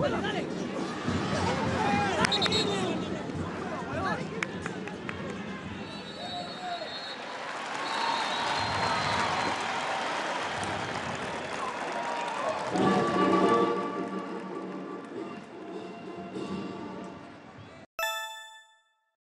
Quella, dale!